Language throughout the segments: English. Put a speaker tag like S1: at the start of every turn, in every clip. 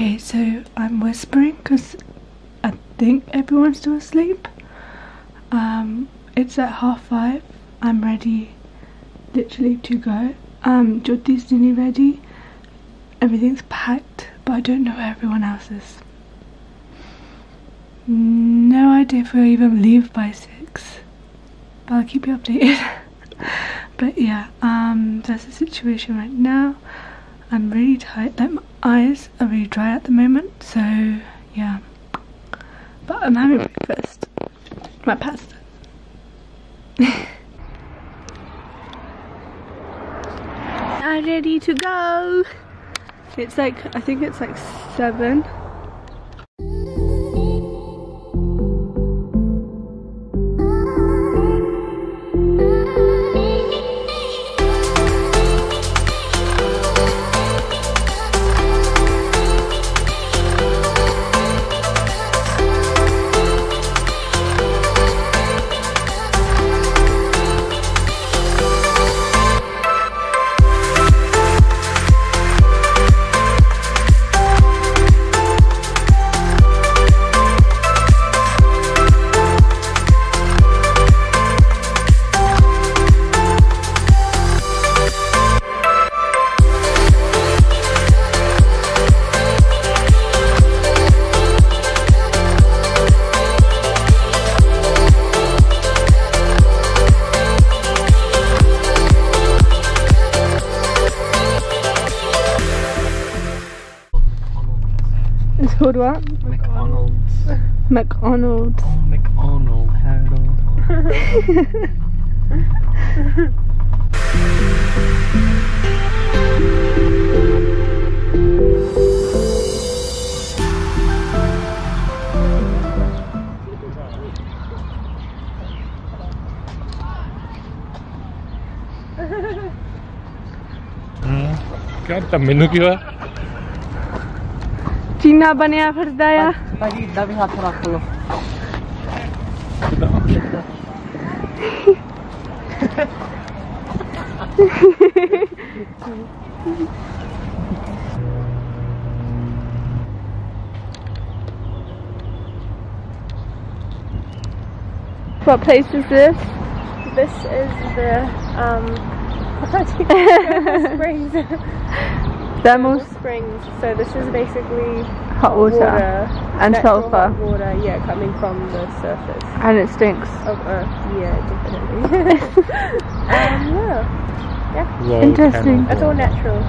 S1: so I'm whispering because I think everyone's still asleep. Um, it's at half five. I'm ready, literally to go. Um, Jyoti's nearly ready. Everything's packed, but I don't know where everyone else is. No idea if we'll even leave by six, but I'll keep you updated. but yeah, um, that's the situation right now. I'm really tired. Like my eyes are really dry at the moment, so yeah. But I'm having breakfast. My pasta. I'm ready to go. It's like I think it's like seven. called what?
S2: McDonald's.
S1: McDonald's.
S2: Oh, McDonald, Harold.
S3: क्या तब मैनू की
S1: ਚੀਨਾ ਬਣਿਆ ਫਿਰਦਾ ਆ
S2: ਭਾਜੀ ਇਦਾਂ ਵੀ ਹੱਥ ਰੱਖ ਲਓ
S1: What place is this?
S4: This is the um springs.
S1: Thermal
S4: springs. So this is basically
S1: hot water, water
S4: and
S1: sulfur.
S4: water, yeah, coming from the surface.
S1: And it stinks.
S4: Of Earth, yeah, definitely. um, yeah.
S3: yeah.
S1: Interesting.
S4: It's uh, all natural.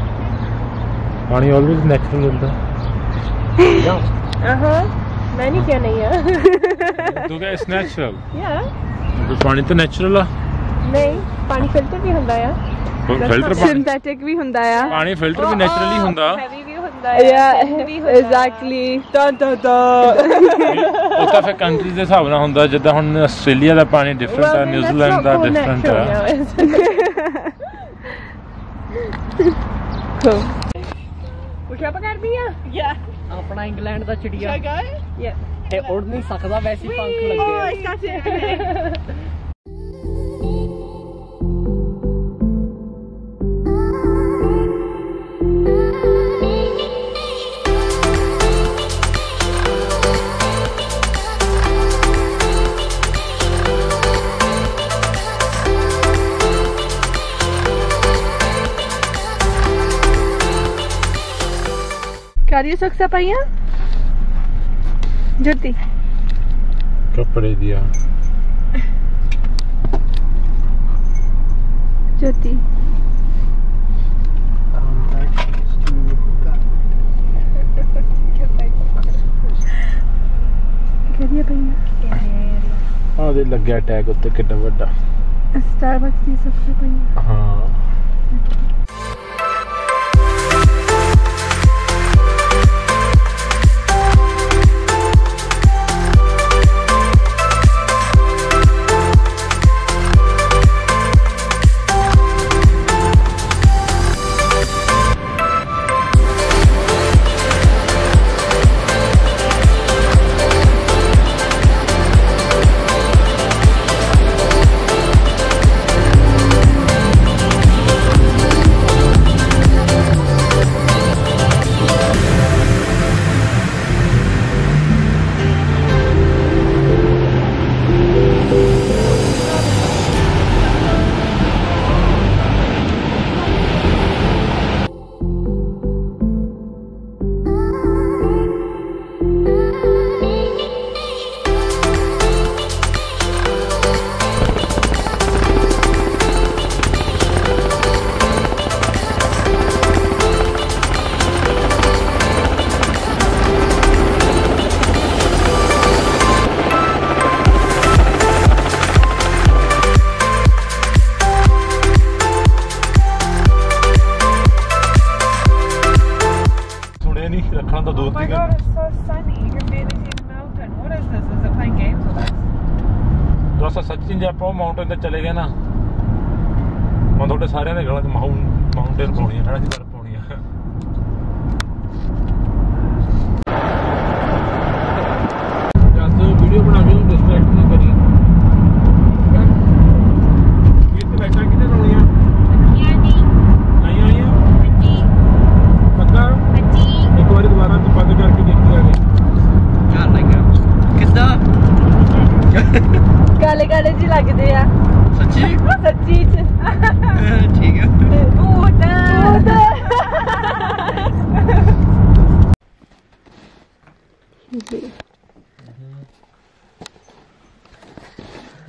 S3: Money always natural in the. yeah.
S4: Uh huh. मैंने क्या नहीं है
S3: तो क्या it's natural
S4: या
S3: पानी तो natural है
S4: नहीं पानी फिल्टर भी होता है ਆ
S3: ਫਿਲਟਰ ਪਾਣੀ
S1: Synthetic ਵੀ ਹੁੰਦਾ ਆ।
S3: ਪਾਣੀ ਫਿਲਟਰ ਵੀ ਨੈਚੁਰਲੀ ਹੁੰਦਾ।
S4: ਹੈਵੀ ਵੀ ਹੁੰਦਾ thin ਵੀ ਹੁੰਦਾ.
S1: Da da da.
S3: ਉਹ ਤਾਂ ਫਿਰ ਕੰਟਰੀਜ਼ ਦੇ ਹਿਸਾਬ ਨਾਲ ਹੁੰਦਾ ਜਿੱਦਾਂ ਹੁਣ ਆਸਟ੍ਰੇਲੀਆ ਦਾ ਪਾਣੀ ਡਿਫਰੈਂਟ ਆ ਨਿਊਜ਼ੀਲੈਂਡ ਦਾ ਡਿਫਰੈਂਟ ਆ।
S4: ਆਪਾਂ ਕਰਦੀ ਆ ਯਾ
S2: ਆਪਣਾ ਇੰਗਲੈਂਡ ਦਾ ਚਿੜੀਆ।
S4: ਯਾ
S2: ਇਹ ਉੜ ਨਹੀਂ ਸਕਦਾ ਵੈਸੇ ਹੀ ਪੰਖ ਲੱਗੇ ਆ
S1: ਕਾਰੀ ਸਕਸਾ ਪਾਈਆਂ ਜੁੱਤੀ
S3: ਕੱਪੜੇ ਦੀ ਆ
S1: ਜੁੱਤੀ ਕਾਰੀਆਂ ਪਾਈਆਂ
S3: ਆ ਦੇ ਲੱਗਿਆ ਟੈਗ ਉੱਤੇ ਕਿੱਡਾ ਵੱਡਾ
S1: ਸਟਾਰਬਕਸ ਦੀ ਸਕਸਾ ਪਾਈਆਂ
S3: ਹਾਂ
S1: mini Rakanda Oh my god, it's
S5: so sunny. You can barely see the mountain. What is this? Is it playing games with us?
S3: दोस्तों सचिन जयपाल माउंटेन ते
S6: चले
S5: गए ना मैं थोड़े सारे
S6: ने
S5: गलत माउंट
S6: माउंटेन पाउनी
S5: mountain.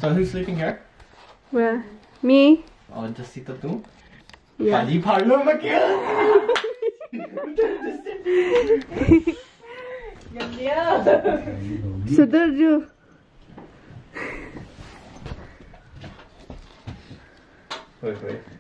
S6: So who's sleeping here?
S5: Where? Me.
S6: Oh, just sit up too? Yeah. Pali parlo
S5: Sadar jo.
S6: Wait, wait.